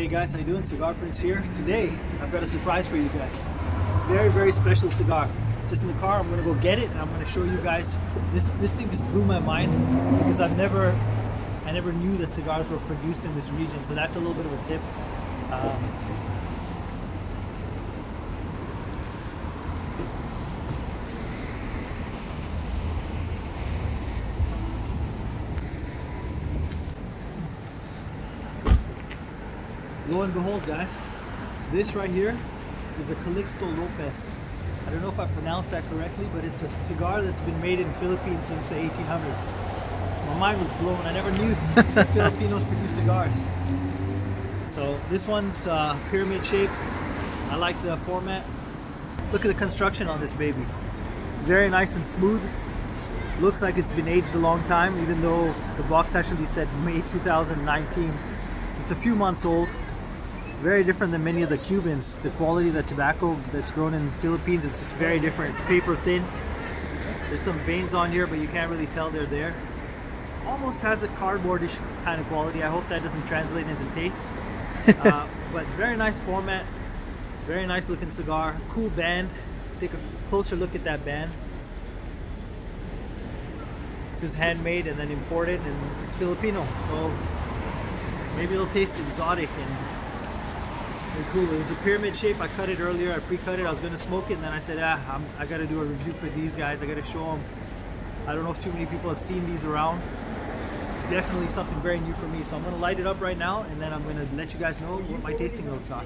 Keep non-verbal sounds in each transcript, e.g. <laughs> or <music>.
Hey guys, how you doing? Cigar Prince here. Today, I've got a surprise for you guys. Very, very special cigar. Just in the car, I'm gonna go get it and I'm gonna show you guys. This this thing just blew my mind because I've never, I never knew that cigars were produced in this region. So that's a little bit of a tip. Um, lo and behold guys so this right here is a Calixto Lopez. I don't know if I pronounced that correctly but it's a cigar that's been made in the Philippines since the 1800s my mind was blown. I never knew <laughs> Filipinos produce cigars. So this one's uh, pyramid shape. I like the format. Look at the construction on this baby. It's very nice and smooth. Looks like it's been aged a long time even though the box actually said May 2019 so it's a few months old very different than many of the Cubans. The quality of the tobacco that's grown in the Philippines is just very different. It's paper thin. There's some veins on here, but you can't really tell they're there. Almost has a cardboardish kind of quality. I hope that doesn't translate into taste. <laughs> uh, but very nice format. Very nice looking cigar. Cool band. Take a closer look at that band. This is handmade and then imported and it's Filipino. So maybe it'll taste exotic and cool. It was a pyramid shape. I cut it earlier. I pre-cut it. I was gonna smoke it, and then I said, ah, I'm, I got to do a review for these guys. I got to show them. I don't know if too many people have seen these around. It's definitely something very new for me. So I'm gonna light it up right now, and then I'm gonna let you guys know what my tasting notes are.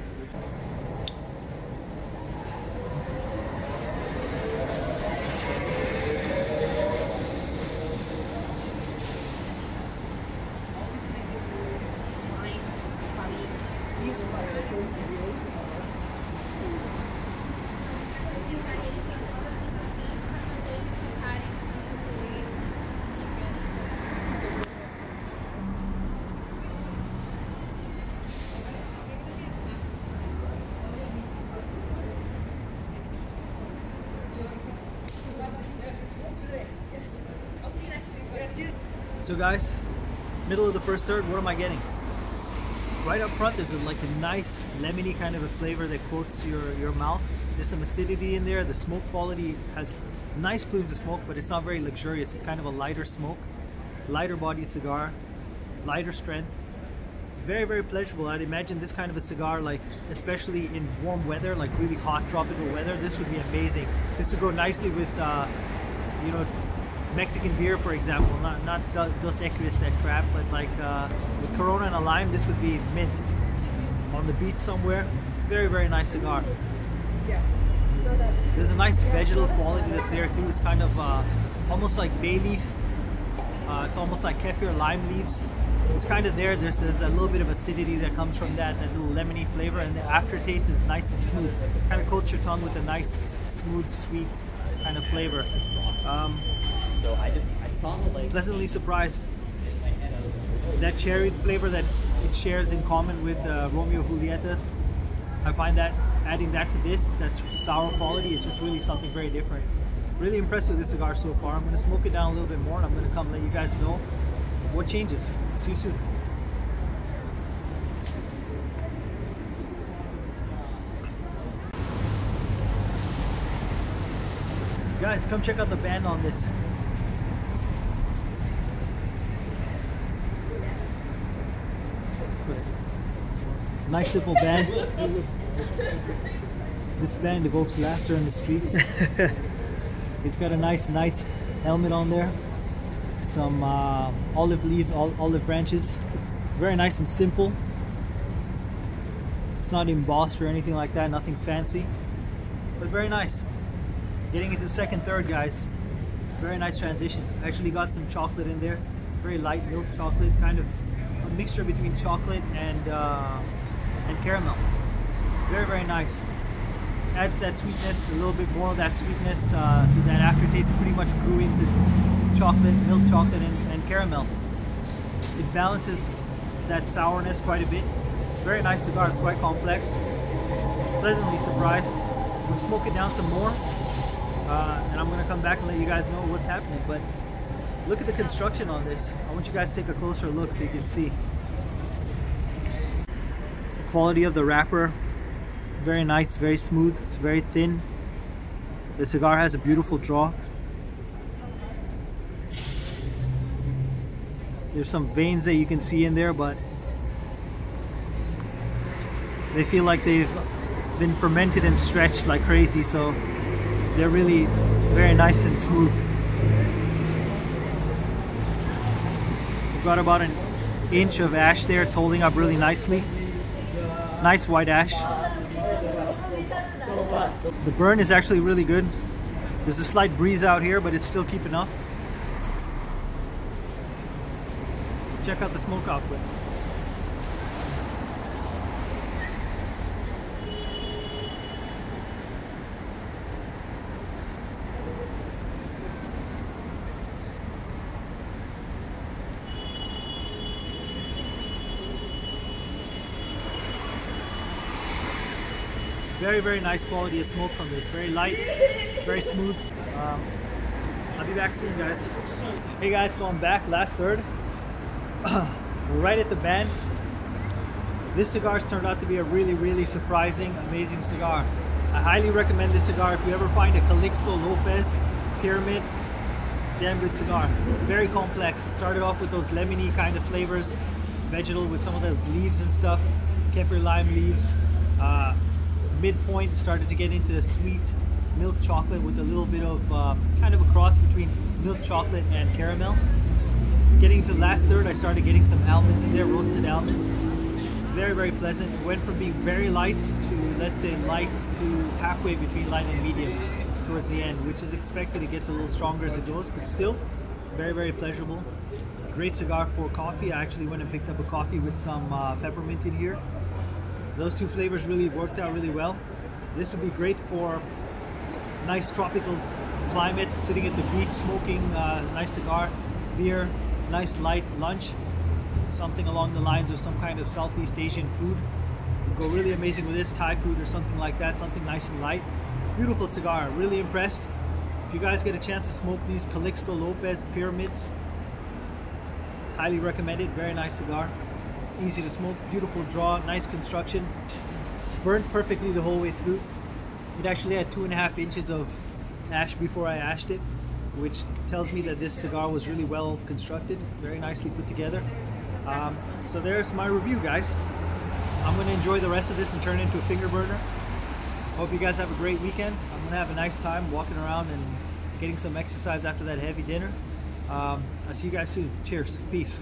So guys, middle of the first third, what am I getting? Right up front, there's a, like a nice lemony kind of a flavor that coats your, your mouth. There's some acidity in there. The smoke quality has nice plumes of smoke, but it's not very luxurious. It's kind of a lighter smoke, lighter bodied cigar, lighter strength. Very, very pleasurable. I'd imagine this kind of a cigar, like especially in warm weather, like really hot tropical weather, this would be amazing. This would go nicely with, uh, you know, Mexican beer, for example, not not Dos Equis, that crap, but like uh, with Corona and a lime, this would be mint on the beach somewhere. Very, very nice cigar. There's a nice vegetal quality that's there too. It's kind of uh, almost like bay leaf. Uh, it's almost like kaffir lime leaves. It's kind of there. There's, there's a little bit of acidity that comes from that, that little lemony flavor, and the aftertaste is nice and smooth. Kind of coats your tongue with a nice, smooth, sweet kind of flavor. Um, so I just I saw the like pleasantly surprised. That cherry flavor that it shares in common with uh, Romeo Julietas, I find that adding that to this, that's sour quality, is just really something very different. Really impressed with this cigar so far. I'm going to smoke it down a little bit more and I'm going to come let you guys know what changes. See you soon. Guys, come check out the band on this. Nice simple band. this band evokes laughter in the streets. <laughs> it's got a nice Knights helmet on there. Some uh, olive leaf, olive branches. Very nice and simple. It's not embossed or anything like that, nothing fancy. But very nice. Getting into second, third, guys. Very nice transition. Actually got some chocolate in there. Very light milk chocolate, kind of a mixture between chocolate and uh, and caramel. Very, very nice. Adds that sweetness, a little bit more of that sweetness uh, to that aftertaste, pretty much grew into chocolate, milk chocolate, and, and caramel. It balances that sourness quite a bit. Very nice cigar, it's quite complex. Pleasantly surprised. We'll smoke it down some more, uh, and I'm gonna come back and let you guys know what's happening. But look at the construction on this. I want you guys to take a closer look so you can see quality of the wrapper, very nice, very smooth. It's very thin. The cigar has a beautiful draw. There's some veins that you can see in there, but they feel like they've been fermented and stretched like crazy, so they're really very nice and smooth. We've got about an inch of ash there. It's holding up really nicely. Nice white ash. The burn is actually really good. There's a slight breeze out here, but it's still keeping up. Check out the smoke output. Very, very nice quality of smoke from this. Very light, very smooth. Um, I'll be back soon, guys. Hey guys, so I'm back last third. <clears throat> Right at the bend. This cigar has turned out to be a really, really surprising, amazing cigar. I highly recommend this cigar if you ever find a Calixto Lopez Pyramid. Damn good cigar. Very complex. It started off with those lemony kind of flavors, vegetal with some of those leaves and stuff, kaffir lime leaves. Uh, midpoint started to get into the sweet milk chocolate with a little bit of uh, kind of a cross between milk chocolate and caramel. Getting to the last third, I started getting some almonds in there, roasted almonds. Very, very pleasant. It went from being very light to, let's say, light to halfway between light and medium towards the end, which is expected. It gets a little stronger as it goes, but still very, very pleasurable. Great cigar for coffee. I actually went and picked up a coffee with some uh, peppermint in here. Those two flavors really worked out really well. This would be great for nice tropical climates, sitting at the beach, smoking uh, nice cigar, beer, nice light lunch, something along the lines of some kind of Southeast Asian food. Would go really amazing with this, Thai food or something like that, something nice and light. Beautiful cigar, really impressed. If you guys get a chance to smoke these Calixto Lopez Pyramids, highly recommend it, very nice cigar. Easy to smoke, beautiful draw, nice construction. Burned perfectly the whole way through. It actually had two and a half inches of ash before I ashed it, which tells me that this cigar was really well constructed, very nicely put together. Um, so there's my review, guys. I'm going to enjoy the rest of this and turn it into a finger burner. Hope you guys have a great weekend. I'm to have a nice time walking around and getting some exercise after that heavy dinner. Um, I'll see you guys soon. Cheers. Peace.